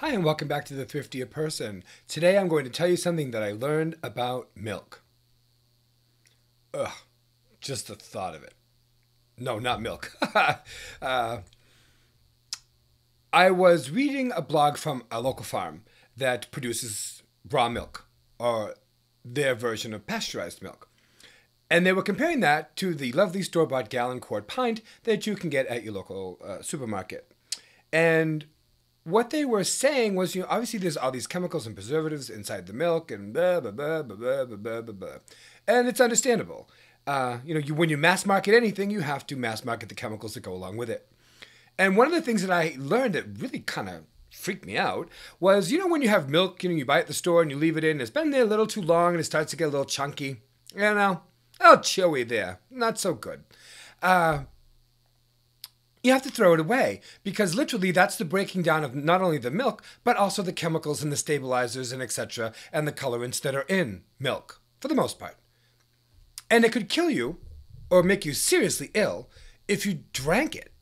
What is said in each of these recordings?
Hi, and welcome back to The Thriftier Person. Today I'm going to tell you something that I learned about milk. Ugh, just the thought of it. No, not milk. uh, I was reading a blog from a local farm that produces raw milk, or their version of pasteurized milk. And they were comparing that to the lovely store bought gallon quart pint that you can get at your local uh, supermarket. And what they were saying was, you know, obviously there's all these chemicals and preservatives inside the milk and blah, blah, blah, blah, blah, blah, blah, blah. And it's understandable. Uh, you know, you, when you mass market anything, you have to mass market the chemicals that go along with it. And one of the things that I learned that really kind of freaked me out was, you know, when you have milk, you know, you buy at the store and you leave it in, it's been there a little too long and it starts to get a little chunky, you know, a little chewy there, not so good. Uh, you have to throw it away because literally that's the breaking down of not only the milk but also the chemicals and the stabilizers and etc and the colorants that are in milk for the most part. And it could kill you or make you seriously ill if you drank it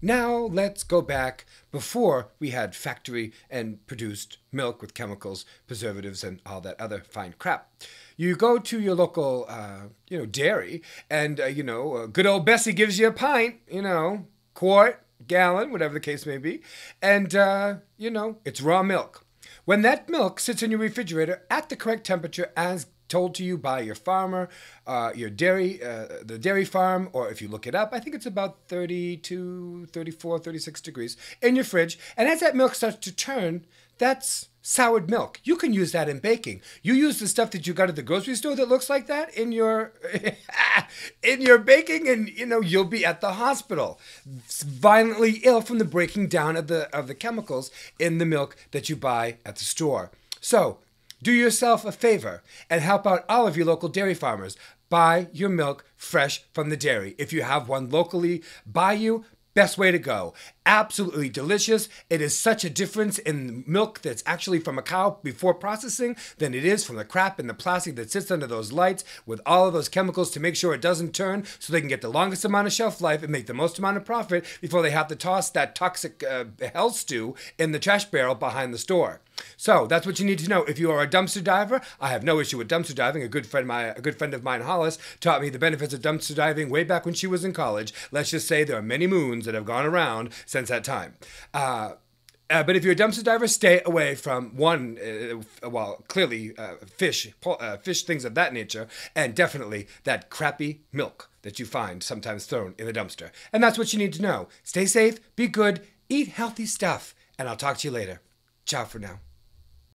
now let's go back before we had factory and produced milk with chemicals preservatives and all that other fine crap you go to your local, uh, you know, dairy, and uh, you know, uh, good old Bessie gives you a pint, you know, quart, gallon, whatever the case may be, and uh, you know, it's raw milk. When that milk sits in your refrigerator at the correct temperature as told to you by your farmer, uh, your dairy, uh, the dairy farm, or if you look it up, I think it's about 32, 34, 36 degrees in your fridge. And as that milk starts to turn, that's soured milk. You can use that in baking. You use the stuff that you got at the grocery store that looks like that in your in your baking and you know you'll be at the hospital violently ill from the breaking down of the of the chemicals in the milk that you buy at the store. So, do yourself a favor and help out all of your local dairy farmers. Buy your milk fresh from the dairy. If you have one locally by you, Best way to go. Absolutely delicious. It is such a difference in milk that's actually from a cow before processing than it is from the crap in the plastic that sits under those lights with all of those chemicals to make sure it doesn't turn so they can get the longest amount of shelf life and make the most amount of profit before they have to toss that toxic uh, hell stew in the trash barrel behind the store. So that's what you need to know. If you are a dumpster diver, I have no issue with dumpster diving. A good friend, my a good friend of mine, Hollis, taught me the benefits of dumpster diving way back when she was in college. Let's just say there are many moons that have gone around since that time. Uh, uh, but if you're a dumpster diver, stay away from one, uh, well, clearly uh, fish, uh, fish, things of that nature, and definitely that crappy milk that you find sometimes thrown in the dumpster. And that's what you need to know. Stay safe, be good, eat healthy stuff, and I'll talk to you later. Ciao for now.